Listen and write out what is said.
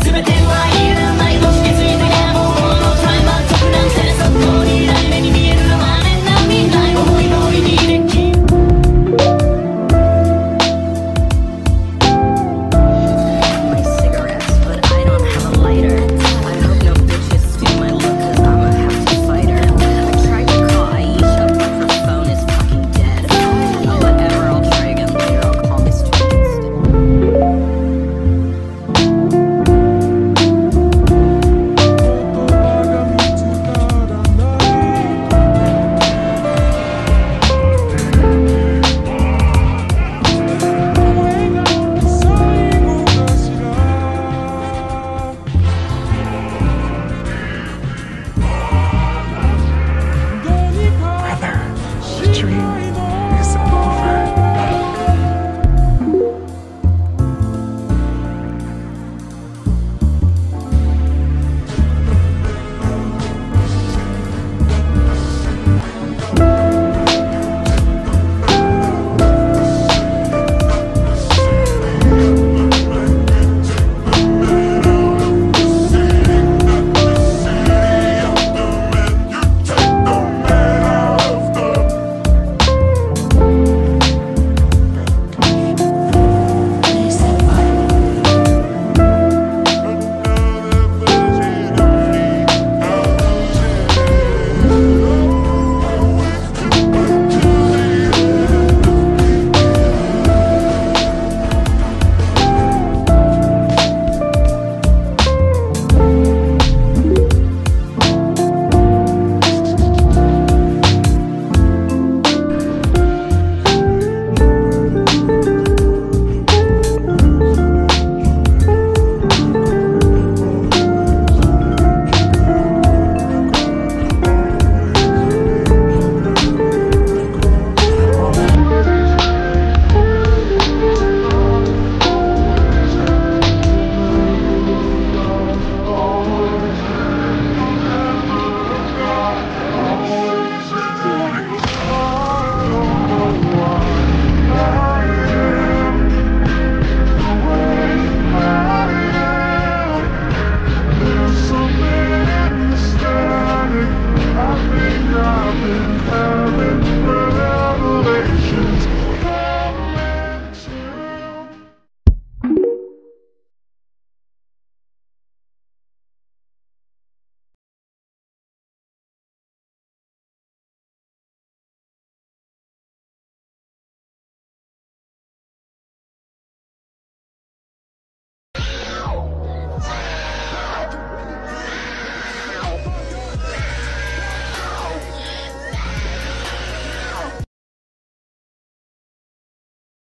全て